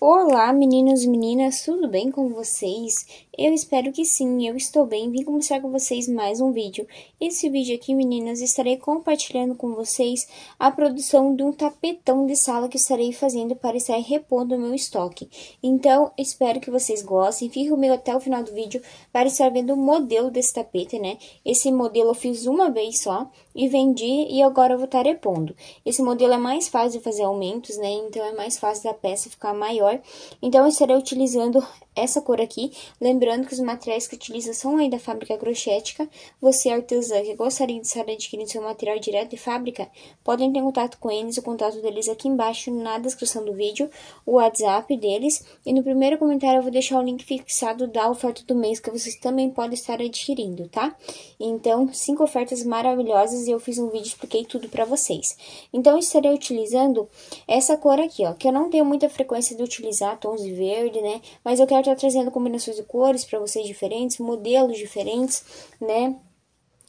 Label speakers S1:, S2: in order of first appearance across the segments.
S1: Olá, meninos e meninas, tudo bem com vocês? Eu espero que sim, eu estou bem. Vim mostrar com vocês mais um vídeo. Esse vídeo aqui, meninas, estarei compartilhando com vocês a produção de um tapetão de sala que estarei fazendo para estar repondo o meu estoque. Então, espero que vocês gostem. Fique comigo até o final do vídeo para estar vendo o modelo desse tapete, né? Esse modelo eu fiz uma vez só e vendi e agora eu vou estar repondo. Esse modelo é mais fácil de fazer aumentos, né? Então, é mais fácil da peça ficar maior. Então, eu estarei utilizando essa cor aqui, lembrando que os materiais que utiliza são aí da fábrica crochética. Você, artesã, que gostaria de estar adquirindo seu material direto de fábrica, podem ter contato com eles, o contato deles aqui embaixo na descrição do vídeo, o WhatsApp deles. E no primeiro comentário eu vou deixar o link fixado da oferta do mês, que vocês também podem estar adquirindo, tá? Então, cinco ofertas maravilhosas e eu fiz um vídeo expliquei tudo pra vocês. Então, eu estarei utilizando essa cor aqui, ó, que eu não tenho muita frequência de utilizar tons de verde, né? Mas eu quero estar trazendo combinações de cores para vocês diferentes, modelos diferentes, né?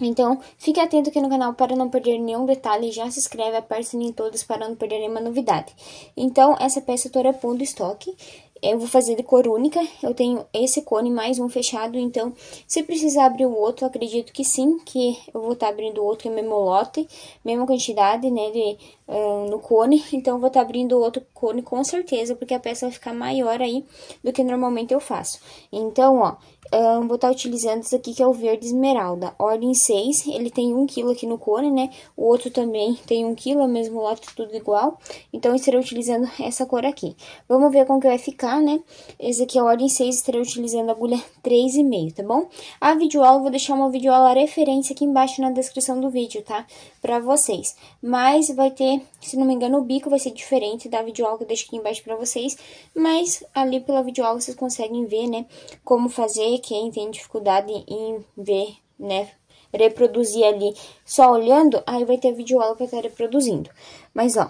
S1: Então, fique atento aqui no canal para não perder nenhum detalhe. Já se inscreve, aperte o sininho todos para não perder nenhuma novidade. Então, essa peça eu tô repondo estoque. Eu vou fazer de cor única, eu tenho esse cone mais um fechado, então, se precisar abrir o outro, acredito que sim, que eu vou estar tá abrindo o outro, que é mesmo lote, mesma quantidade, né, de, uh, no cone, então, eu vou estar tá abrindo o outro cone com certeza, porque a peça vai ficar maior aí do que normalmente eu faço. Então, ó, um, vou estar utilizando esse aqui, que é o verde esmeralda, ordem 6, ele tem 1 kg aqui no cone, né, o outro também tem 1 kg, mesmo lote, tudo igual, então estarei utilizando essa cor aqui. Vamos ver como que vai ficar, né, esse aqui é a ordem 6, estarei utilizando agulha 3,5, tá bom? A videoaula, vou deixar uma videoaula referência aqui embaixo na descrição do vídeo, tá, pra vocês. Mas vai ter, se não me engano, o bico vai ser diferente da videoaula que eu deixo aqui embaixo pra vocês, mas ali pela videoaula vocês conseguem ver, né, como fazer, quem tem dificuldade em ver, né, reproduzir ali só olhando, aí vai ter vídeo aula para estar reproduzindo. Mas, ó,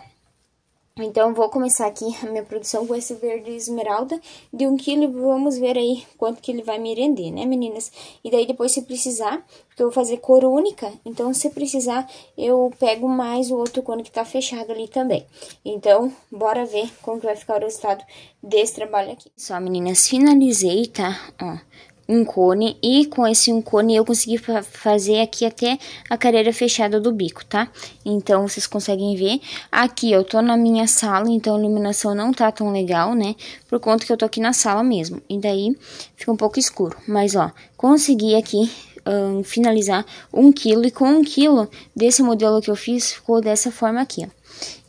S1: então, vou começar aqui a minha produção com esse verde esmeralda de um quilo. Vamos ver aí quanto que ele vai me render, né, meninas? E daí, depois, se precisar, porque eu vou fazer cor única, então, se precisar, eu pego mais o outro cone que tá fechado ali também. Então, bora ver como que vai ficar o resultado desse trabalho aqui. Só, meninas, finalizei, tá? Ó, um cone e com esse um cone eu consegui fa fazer aqui até a careira fechada do bico, tá? Então, vocês conseguem ver. Aqui eu tô na minha sala, então a iluminação não tá tão legal, né? Por conta que eu tô aqui na sala mesmo. E daí fica um pouco escuro. Mas, ó, consegui aqui um, finalizar um quilo. E com um quilo desse modelo que eu fiz, ficou dessa forma aqui, ó.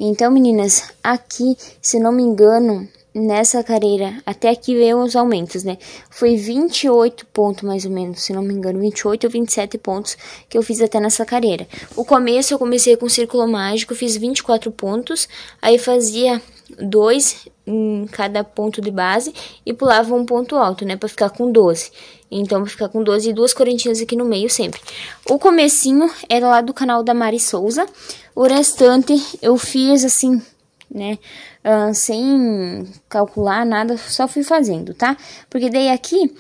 S1: Então, meninas, aqui, se não me engano, nessa carreira, até aqui veio os aumentos, né? Foi 28 pontos, mais ou menos, se não me engano, 28 ou 27 pontos que eu fiz até nessa carreira. O começo eu comecei com círculo mágico, fiz 24 pontos, aí fazia dois em cada ponto de base e pulava um ponto alto, né, para ficar com 12. Então, pra ficar com 12 e duas correntinhas aqui no meio sempre. O comecinho era lá do canal da Mari Souza. O restante eu fiz assim, né? Uh, sem calcular nada, só fui fazendo, tá? Porque daí aqui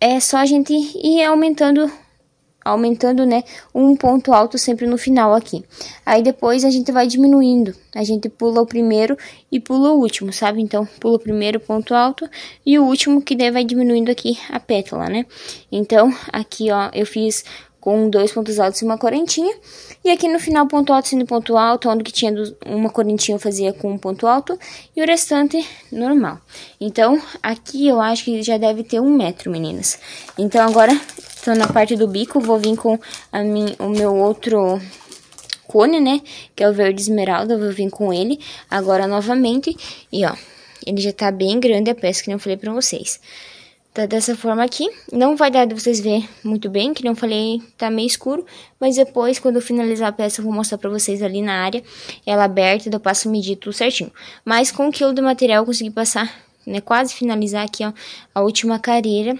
S1: é só a gente ir aumentando, aumentando, né? Um ponto alto sempre no final aqui. Aí depois a gente vai diminuindo. A gente pula o primeiro e pula o último, sabe? Então, pula o primeiro ponto alto e o último que daí vai diminuindo aqui a pétala, né? Então, aqui, ó, eu fiz com dois pontos altos e uma correntinha. E aqui no final, ponto alto sendo ponto alto, onde que tinha uma correntinha eu fazia com um ponto alto e o restante normal. Então, aqui eu acho que já deve ter um metro, meninas. Então, agora, tô na parte do bico, vou vir com a minha, o meu outro cone, né, que é o verde esmeralda, vou vir com ele agora novamente. E, ó, ele já tá bem grande a peça que eu falei pra vocês. Tá dessa forma aqui. Não vai dar de vocês ver muito bem, que não falei, tá meio escuro. Mas depois, quando eu finalizar a peça, eu vou mostrar pra vocês ali na área. Ela aberta, eu passo medir tudo certinho. Mas com um quilo de material eu consegui passar, né, quase finalizar aqui, ó, a última careira.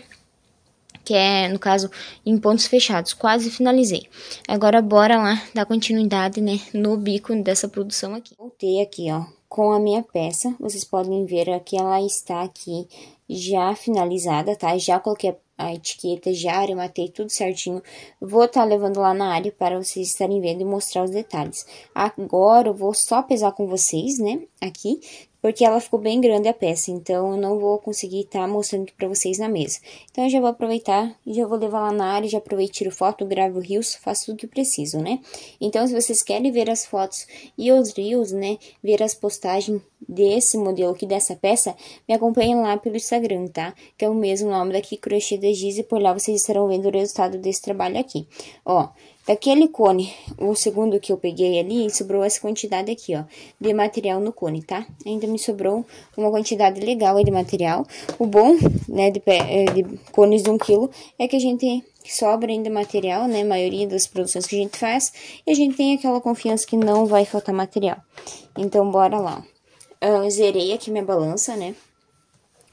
S1: Que é, no caso, em pontos fechados. Quase finalizei. Agora, bora lá dar continuidade, né, no bico dessa produção aqui. Voltei aqui, ó, com a minha peça. Vocês podem ver que ela está aqui já finalizada, tá? Já coloquei a etiqueta, já arrematei tudo certinho. Vou estar tá levando lá na área para vocês estarem vendo e mostrar os detalhes. Agora eu vou só pesar com vocês, né? Aqui, porque ela ficou bem grande a peça, então eu não vou conseguir estar tá mostrando aqui pra vocês na mesa. Então eu já vou aproveitar e já vou levar lá na área, já aproveito, tiro foto, gravo rios, faço tudo que preciso, né? Então se vocês querem ver as fotos e os rios, né, ver as postagens desse modelo aqui, dessa peça, me acompanhem lá pelo Instagram, tá? Que é o mesmo nome daqui, Crochê da Giz, e por lá vocês estarão vendo o resultado desse trabalho aqui. Ó, daquele cone, o segundo que eu peguei ali, sobrou essa quantidade aqui, ó, de material no cone, tá? Ainda me sobrou uma quantidade legal aí de material. O bom, né, de, é, de cones de um quilo, é que a gente sobra ainda material, né? A maioria das produções que a gente faz. E a gente tem aquela confiança que não vai faltar material. Então, bora lá. Eu zerei aqui minha balança, né?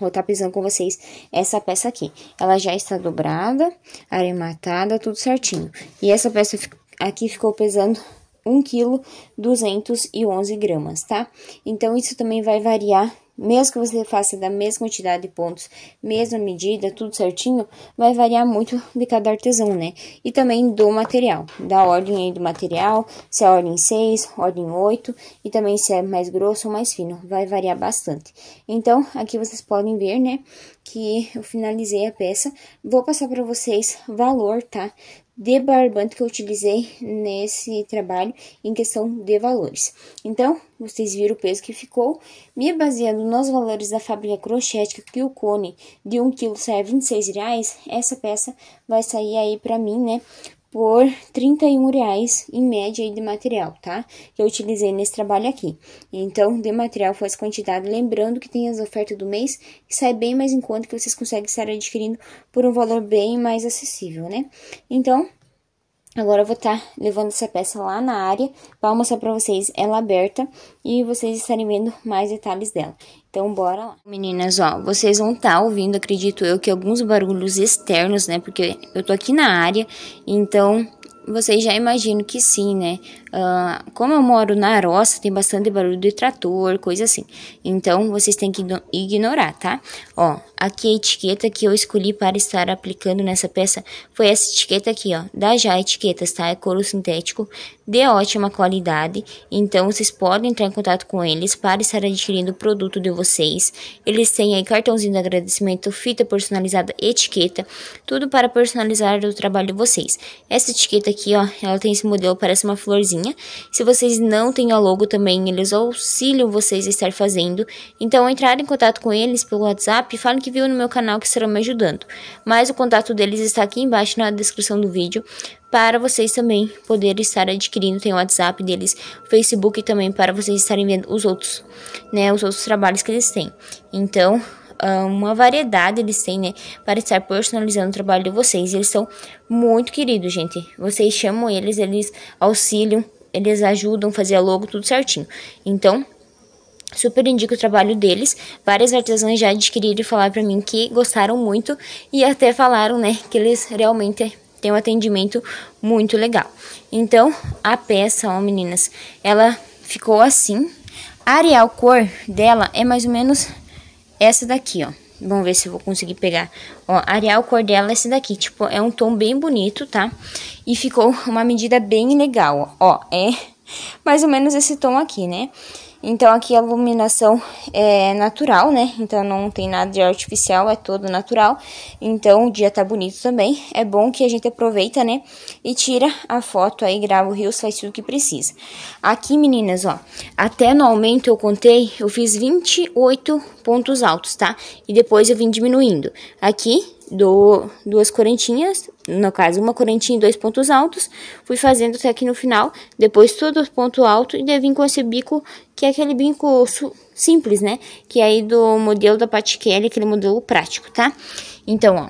S1: Vou estar tá pisando com vocês essa peça aqui. Ela já está dobrada, arematada, tudo certinho. E essa peça aqui ficou pesando 1 kg 211 gramas, tá? Então, isso também vai variar mesmo que você faça da mesma quantidade de pontos, mesma medida, tudo certinho, vai variar muito de cada artesão, né? E também do material, da ordem aí do material, se é ordem 6, ordem 8, e também se é mais grosso ou mais fino, vai variar bastante. Então, aqui vocês podem ver, né, que eu finalizei a peça. Vou passar para vocês valor, tá? De barbante que eu utilizei nesse trabalho em questão de valores. Então, vocês viram o peso que ficou. Me baseando nos valores da fábrica crochética, que o cone de 1 kg sai a 26 reais, essa peça vai sair aí para mim, né, por 31 reais em média de material, tá? Que eu utilizei nesse trabalho aqui. Então, de material foi essa quantidade. Lembrando que tem as ofertas do mês, que sai bem mais em conta, que vocês conseguem estar adquirindo por um valor bem mais acessível, né? Então, Agora eu vou estar tá levando essa peça lá na área para mostrar para vocês ela aberta e vocês estarem vendo mais detalhes dela. Então, bora lá. Meninas, ó, vocês vão estar tá ouvindo, acredito eu, que alguns barulhos externos, né? Porque eu tô aqui na área, então vocês já imaginam que sim, né? Uh, como eu moro na roça, tem bastante barulho de trator, coisa assim. Então, vocês têm que ignorar, tá? Ó, aqui a etiqueta que eu escolhi para estar aplicando nessa peça foi essa etiqueta aqui, ó. Da Já Etiquetas, tá? É couro sintético de ótima qualidade. Então, vocês podem entrar em contato com eles para estar adquirindo o produto de vocês. Eles têm aí cartãozinho de agradecimento, fita personalizada, etiqueta, tudo para personalizar o trabalho de vocês. Essa etiqueta aqui, ó, ela tem esse modelo, parece uma florzinha. Se vocês não têm a logo também, eles auxiliam vocês a estar fazendo. Então, entrar em contato com eles pelo WhatsApp, falem que viu no meu canal que estarão me ajudando. Mas o contato deles está aqui embaixo na descrição do vídeo para vocês também poderem estar adquirindo. Tem o WhatsApp deles, o Facebook também para vocês estarem vendo os outros, né, os outros trabalhos que eles têm. Então, ah, uma variedade eles têm, né, para estar personalizando o trabalho de vocês. Eles são muito queridos, gente. Vocês chamam eles, eles auxiliam, eles ajudam a fazer a logo tudo certinho. Então, Super indico o trabalho deles. Várias artesãs já adquiriram e falaram para mim que gostaram muito e até falaram, né, que eles realmente têm um atendimento muito legal. Então, a peça, ó, meninas, ela ficou assim. A real cor dela é mais ou menos essa daqui, ó. Vamos ver se eu vou conseguir pegar. Ó, a real cor dela é essa daqui, tipo, é um tom bem bonito, tá? E ficou uma medida bem legal, ó. É mais ou menos esse tom aqui, né? Então aqui a iluminação é natural, né? Então não tem nada de artificial, é todo natural. Então o dia tá bonito também. É bom que a gente aproveita, né? E tira a foto aí, grava o rios, faz tudo que precisa. Aqui, meninas, ó, até no aumento eu contei, eu fiz 28 pontos altos, tá? E depois eu vim diminuindo. Aqui do duas correntinhas, no caso, uma correntinha e dois pontos altos. Fui fazendo até aqui no final, depois tudo ponto alto e daí vim com esse bico, que é aquele bico simples, né? Que é aí do modelo da Kelly, aquele modelo prático, tá? Então, ó,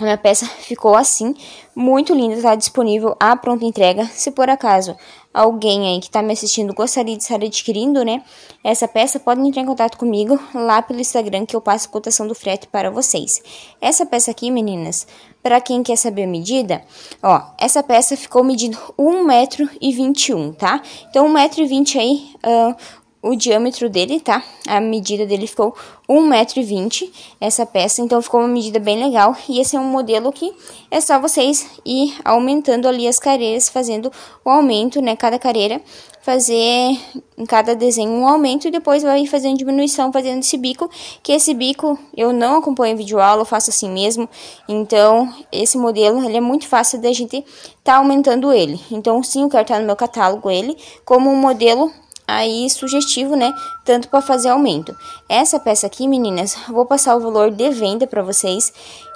S1: a minha peça ficou assim, muito linda, tá disponível à pronta entrega. Se por acaso alguém aí que está me assistindo gostaria de estar adquirindo, né, essa peça, pode entrar em contato comigo lá pelo Instagram que eu passo a cotação do frete para vocês. Essa peça aqui, meninas, para quem quer saber a medida, ó, essa peça ficou medindo 1,21m, tá? Então, 1,20m aí, uh, o diâmetro dele, tá? A medida dele ficou 1,20m, essa peça, então ficou uma medida bem legal. E esse é um modelo que é só vocês ir aumentando ali as careiras, fazendo o aumento, né? Cada careira, fazer em cada desenho um aumento e depois vai fazendo diminuição, fazendo esse bico, que esse bico eu não acompanho vídeo aula, eu faço assim mesmo. Então, esse modelo, ele é muito fácil da gente tá aumentando ele. Então, sim, eu quero estar no meu catálogo ele como um modelo aí sugestivo, né? Tanto para fazer aumento. Essa peça aqui, meninas, vou passar o valor de venda para vocês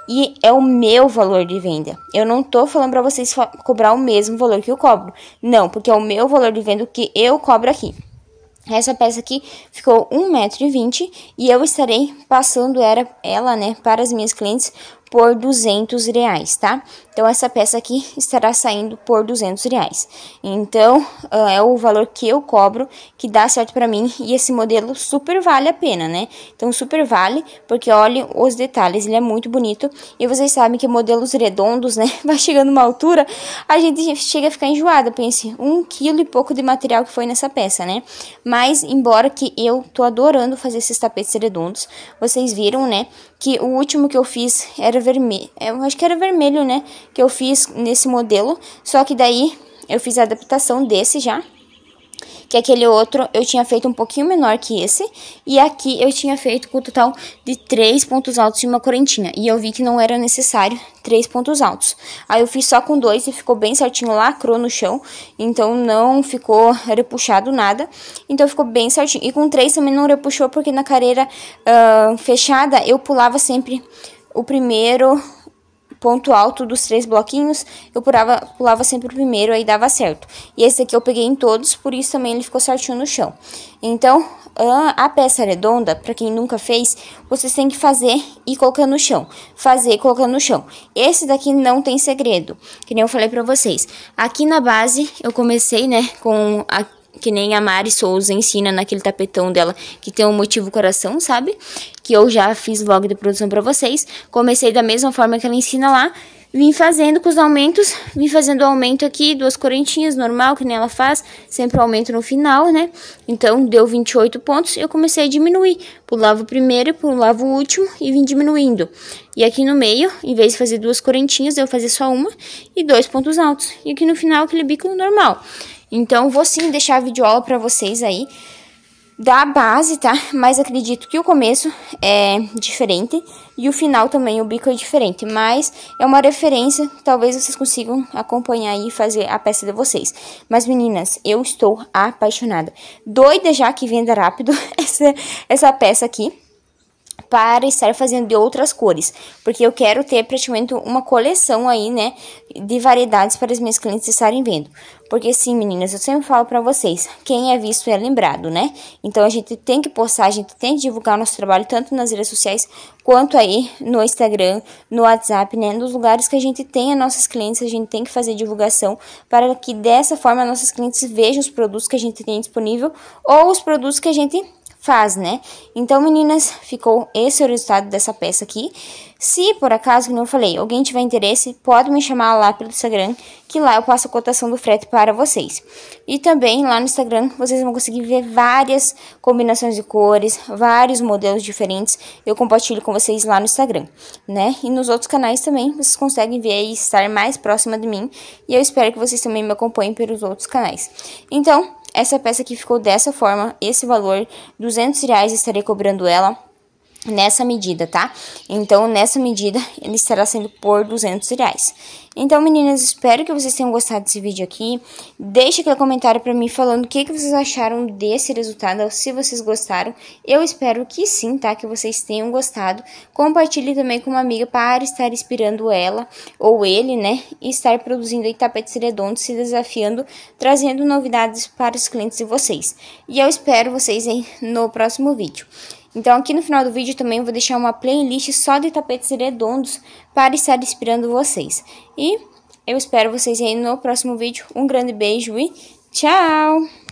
S1: e é o meu valor de venda. Eu não tô falando para vocês cobrar o mesmo valor que eu cobro. Não, porque é o meu valor de venda que eu cobro aqui. Essa peça aqui ficou 1,20m e eu estarei passando ela, né, para as minhas clientes por 200 reais, tá? Então, essa peça aqui estará saindo por 200 reais. Então, ah, é o valor que eu cobro, que dá certo para mim, e esse modelo super vale a pena, né? Então, super vale, porque olha os detalhes, ele é muito bonito, e vocês sabem que modelos redondos, né, vai chegando uma altura, a gente chega a ficar enjoada, pense, um quilo e pouco de material que foi nessa peça, né? Mas, embora que eu tô adorando fazer esses tapetes redondos, vocês viram, né, que o último que eu fiz era vermelho, eu acho que era vermelho, né, que eu fiz nesse modelo, só que daí eu fiz a adaptação desse já, que aquele outro eu tinha feito um pouquinho menor que esse, e aqui eu tinha feito com o total de três pontos altos e uma correntinha, e eu vi que não era necessário três pontos altos. Aí eu fiz só com dois e ficou bem certinho, lacrou no chão, então não ficou repuxado nada, então ficou bem certinho. E com três também não repuxou, porque na careira uh, fechada eu pulava sempre o primeiro ponto alto dos três bloquinhos, eu pulava, pulava sempre o primeiro, aí dava certo. E esse aqui eu peguei em todos, por isso também ele ficou certinho no chão. Então, a peça redonda, para quem nunca fez, vocês têm que fazer e colocar no chão. Fazer e colocar no chão. Esse daqui não tem segredo, que nem eu falei pra vocês. Aqui na base, eu comecei, né, com a que nem a Mari Souza ensina naquele tapetão dela, que tem um motivo coração, sabe? Que eu já fiz vlog de produção para vocês. Comecei da mesma forma que ela ensina lá. Vim fazendo com os aumentos, vim fazendo o aumento aqui, duas correntinhas, normal, que nem ela faz, sempre aumento no final, né? Então, deu 28 pontos, eu comecei a diminuir. Pulava o primeiro, pulava o último e vim diminuindo. E aqui no meio, em vez de fazer duas correntinhas, eu fazia só uma e dois pontos altos. E aqui no final, aquele bico normal. Então, vou sim deixar a videoaula para vocês aí da base, tá? Mas acredito que o começo é diferente e o final também, o bico é diferente. Mas é uma referência, talvez vocês consigam acompanhar e fazer a peça de vocês. Mas meninas, eu estou apaixonada. Doida já que venda rápido essa, essa peça aqui para estar fazendo de outras cores, porque eu quero ter praticamente uma coleção aí, né, de variedades para as minhas clientes estarem vendo. Porque sim, meninas, eu sempre falo para vocês, quem é visto é lembrado, né? Então a gente tem que postar, a gente tem que divulgar nosso trabalho tanto nas redes sociais quanto aí no Instagram, no WhatsApp, né? Nos lugares que a gente tem as nossas clientes, a gente tem que fazer divulgação para que dessa forma nossos clientes vejam os produtos que a gente tem disponível ou os produtos que a gente faz, né? Então, meninas, ficou esse o resultado dessa peça aqui. Se por acaso, como eu falei, alguém tiver interesse, pode me chamar lá pelo Instagram, que lá eu passo a cotação do frete para vocês. E também lá no Instagram vocês vão conseguir ver várias combinações de cores, vários modelos diferentes. Eu compartilho com vocês lá no Instagram, né? E nos outros canais também vocês conseguem ver e estar mais próxima de mim. E eu espero que vocês também me acompanhem pelos outros canais. Então, essa peça aqui ficou dessa forma, esse valor, 200 reais estarei cobrando ela nessa medida, tá? Então, nessa medida, ele estará sendo por 200 reais. Então, meninas, espero que vocês tenham gostado desse vídeo aqui. Deixe aquele comentário pra mim falando o que, que vocês acharam desse resultado, se vocês gostaram. Eu espero que sim, tá? Que vocês tenham gostado. Compartilhe também com uma amiga para estar inspirando ela, ou ele, né? E estar produzindo aí tapetes redondos, se desafiando, trazendo novidades para os clientes de vocês. E eu espero vocês aí no próximo vídeo. Então aqui no final do vídeo também vou deixar uma playlist só de tapetes redondos para estar inspirando vocês. E eu espero vocês aí no próximo vídeo. Um grande beijo e tchau!